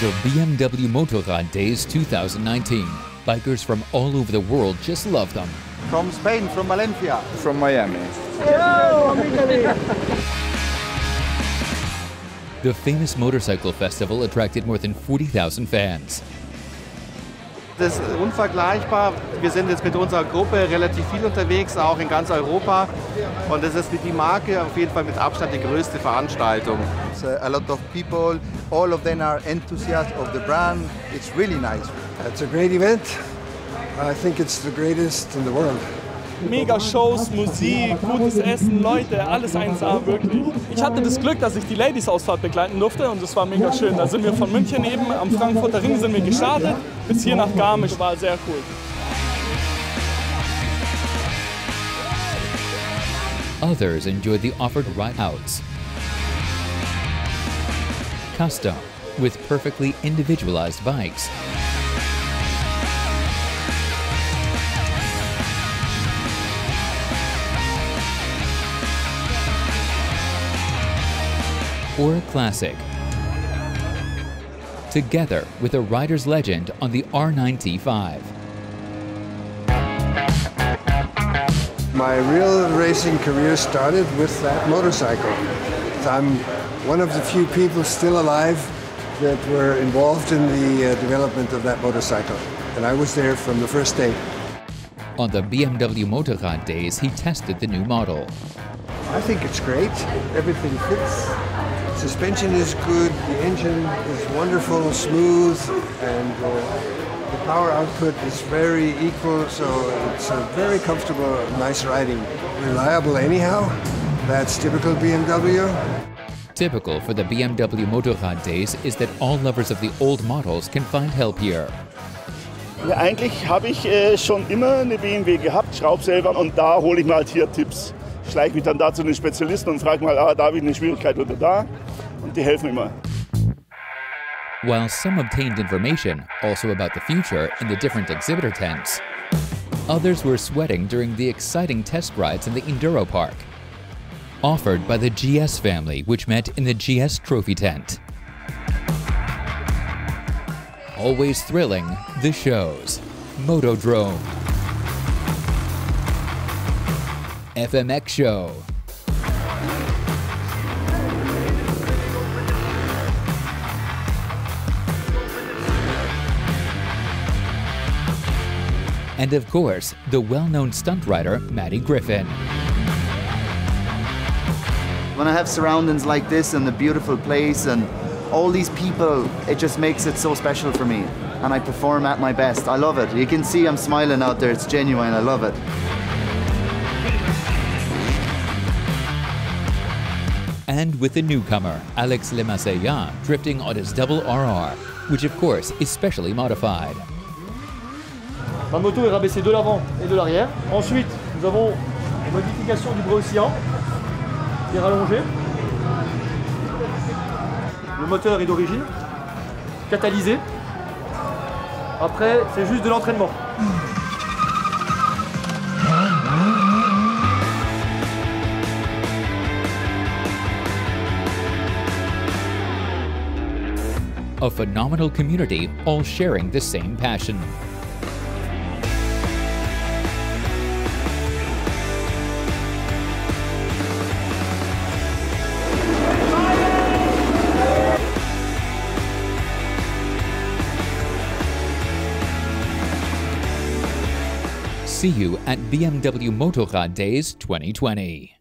The BMW Motorrad Days 2019. Bikers from all over the world just love them. From Spain, from Valencia. From Miami. The famous motorcycle festival attracted more than 40,000 fans. Das ist unvergleichbar. Wir sind jetzt mit unserer Gruppe relativ viel unterwegs, auch in ganz Europa. Und das ist mit die Marke auf jeden Fall mit Abstand die größte Veranstaltung. It's a, a lot of people, all of them are enthusiasts of the brand. It's really nice. It's a great event. I think it's the greatest in the world. Mega Shows, Musik, gutes Essen, Leute, alles 1A, wirklich. Ich hatte das Glück, dass ich die Ladies-Ausfahrt begleiten durfte und das war mega schön. Da sind wir von München eben am Frankfurter Ring sind wir gestartet, bis hier nach Garmisch, war sehr cool. Others enjoyed the offered ride-outs. Custom, with perfectly individualized bikes. Or a classic. Together with a rider's legend on the R9T5. My real racing career started with that motorcycle. I'm one of the few people still alive that were involved in the uh, development of that motorcycle. And I was there from the first day. On the BMW Motorrad days, he tested the new model. I think it's great. Everything fits. Suspension is good. The engine is wonderful, smooth, and uh, the power output is very equal. So it's a very comfortable, nice riding. Reliable anyhow. That's typical BMW. Typical for the BMW Motorrad days is that all lovers of the old models can find help here. Ja, eigentlich habe ich äh, schon immer eine BMW gehabt, schraube selber und da hole ich mir halt hier Tipps. Ich schleiche mich dann da zu den Spezialisten und frage mal, ah, da habe ich eine Schwierigkeit oder da. Und die helfen. While some obtained information also about the future in the different exhibitor tents, others were sweating during the exciting test rides in the Enduro Park. Offered by the GS family, which met in the GS Trophy tent. Always thrilling, the shows. Motodrome. FMX Show. And of course, the well-known stunt writer Mattie Griffin. When I have surroundings like this and the beautiful place and all these people, it just makes it so special for me. And I perform at my best. I love it. You can see I'm smiling out there. It's genuine. I love it. And with the newcomer, Alex Lemasseya, drifting on his double RR, which of course is specially modified. Ma moto est rabaissée de l'avant et de l'arrière. Ensuite, nous avons une modification du bras qui est rallongé. Le moteur est d'origine, catalysé. Après, c'est juste de l'entraînement. A phenomenal community, all sharing the same passion. See you at BMW Motorrad Days 2020.